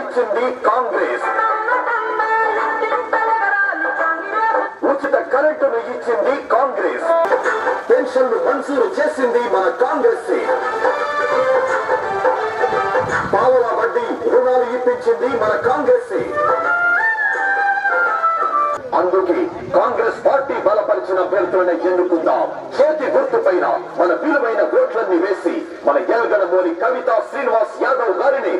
ఇచ్చింది కాంగ్రెస్. ఉచిత కరెంటును ఇచ్చింది కాంగ్రెస్. పెన్షన్లు మంజూరు చేసింది మన కాంగ్రెస్. పావుల వడ్డీ రుణాలు ఇప్పించింది మన కాంగ్రెస్. అందుకే కాంగ్రెస్ పార్టీ బలపరిచిన అభ్యర్థులను ఎన్నుకుందాం. చేతి గుర్తు పైన మన విలువైన కవిత శ్రీనివాస్ యాదవ్ గారిని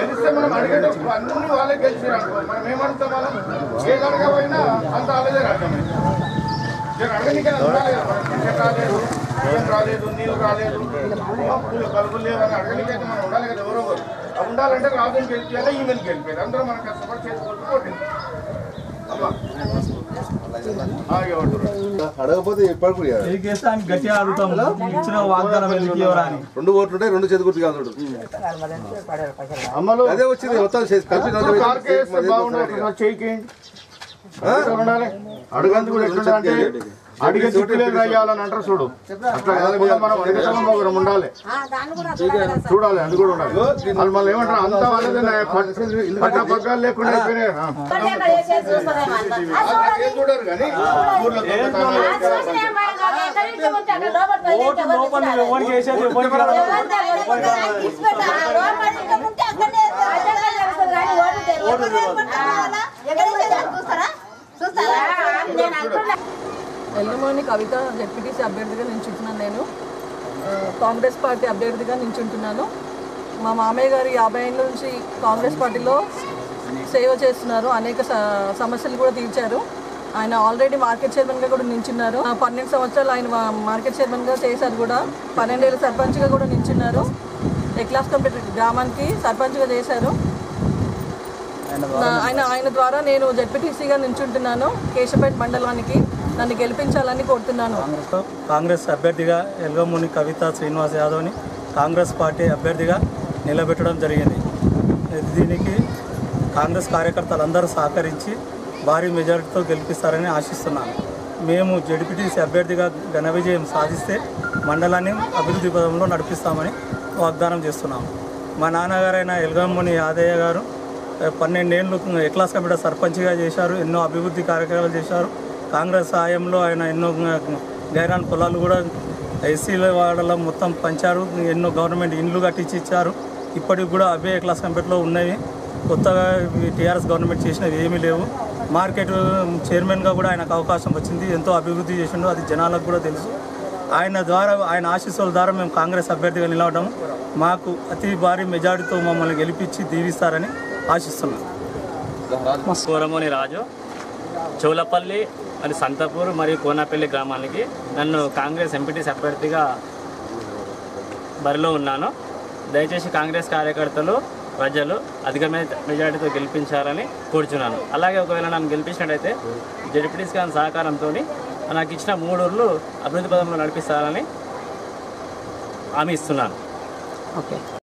గెలిస్తే మనం అడిగేటప్పుడు అన్ని వాళ్ళే గెలిచారు మనం ఏమంటాం మనం ఏది అడగపోయినా అంత వాళ్ళదే అర్థమైంది అడగనికే రాలేదు ఏం రాలేదు నీళ్ళు రాలేదు. పూలు కలుపులు లేవు అని అడగనికైతే మనం ఉండాలి కదా ఎవరో ఒకరు. ఉండాలంటే రాజుని గెలిపేయాలి ఈమెను గెలిపేది అందరూ మనం కష్టపడి ఎప్పుడు గట్టిగా ఇచ్చిన వాగ్దానం ఎందుకు ఎవరా అని. రెండు ఓట్లు ఉంటాయి రెండు చేతి గుర్తు కాదు అమ్మలు అదే వచ్చింది మొత్తం చేసి కలిపి నలభై అడిగే చుట్టూలేదు అయ్యాలని అంటారు చూడు. అట్లా కాదు మనం ఒకరు ఉండాలి. చూడాలి అది కూడా ఉండాలి. వాళ్ళు మళ్ళీ ఏమంటారు? అంత వాళ్ళదే నా పట్ట పగ్గాలు లేకుండా అయిపోయినాయి. ఆ. ఏం ఎల్లమోని కవిత జెడ్పీటీసీ అభ్యర్థిగా నించుంటున్నాను నేను. కాంగ్రెస్ పార్టీ అభ్యర్థిగా నించుంటున్నాను మా మామయ్య గారు యాభై ఏళ్ళ నుంచి కాంగ్రెస్ పార్టీలో సేవ చేస్తున్నారు. అనేక స- సమస్యలు కూడా తీర్చారు. ఆయన ఆల్రెడీ మార్కెట్ చైర్మన్గా కూడా నించున్నారు పన్నెండు సంవత్సరాలు ఆయన మార్కెట్ చైర్మన్గా చేశారు కూడా. పన్నెండేళ్ళు సర్పంచ్గా కూడా నించున్నారు ఎక్లాస్ కంప్లీట్ గ్రామానికి సర్పంచ్గా చేశారు. ఆయన ఆయన ద్వారా నేను జెడ్పీటీసీగా నించుంటున్నాను కేశపేట మండలానికి. నన్ను గెలిపించాలని కోరుతున్నాను కాంగ్రెస్లో కాంగ్రెస్ అభ్యర్థిగా ఎల్గమూని కవిత శ్రీనివాస్ యాదవ్ని కాంగ్రెస్ పార్టీ అభ్యర్థిగా నిలబెట్టడం జరిగింది దీనికి కాంగ్రెస్ కార్యకర్తలందరూ సహకరించి భారీ మెజారిటీతో గెలిపిస్తారని ఆశిస్తున్నాను మేము జడ్పీటీసీ అభ్యర్థిగా ఘన విజయం సాధిస్తే మండలాన్ని అభివృద్ధి పదంలో నడిపిస్తామని వాగ్దానం చేస్తున్నాము మా నాన్నగారైన ఎల్గమ్ముని యాదయ్య గారు పన్నెండేళ్ళు ఎక్లాస్ కమిటీ సర్పంచ్గా చేశారు ఎన్నో అభివృద్ధి కార్యక్రమాలు చేశారు కాంగ్రెస్ హయాంలో ఆయన ఎన్నో గైరాన్ పొలాలు కూడా ఎస్సీల వాడలో మొత్తం పంచారు. ఎన్నో గవర్నమెంట్ ఇండ్లు కట్టించి ఇచ్చారు. ఇప్పటికి కూడా అవే క్లాస్ కంపెనీలో ఉన్నాయి. కొత్తగా టీఆర్ఎస్ గవర్నమెంట్ చేసినవి ఏమీ లేవు. మార్కెట్ చైర్మన్గా కూడా ఆయనకు అవకాశం వచ్చింది. ఎంతో అభివృద్ధి చేసిండు. అది జనాలకు కూడా తెలుసు. ఆయన ద్వారా ఆయన ఆశీస్సుల ద్వారా మేము కాంగ్రెస్ అభ్యర్థిగా నిలవడం మాకు అతి భారీ మెజారిటీతో మమ్మల్ని గెలిపించి దీవిస్తారని ఆశిస్తున్నాం. కూరమోని రాజు. చౌలపల్లి మరి సంతపూర్ మరియు కోనాపల్లి గ్రామానికి నన్ను కాంగ్రెస్ ఎంపీటీ అభ్యర్థిగా బరిలో ఉన్నాను. దయచేసి కాంగ్రెస్ కార్యకర్తలు ప్రజలు అధిక మెజార్టీతో గెలిపించాలని కోరుచున్నాను. అలాగే ఒకవేళ నన్ను గెలిపించినట్టయితే జడ్పీటీసీ గారి సహకారంతో నాకు ఇచ్చిన మూడు ఊర్లు అభివృద్ధి పదంలో నడిపిస్తారని హామీ ఇస్తున్నాను.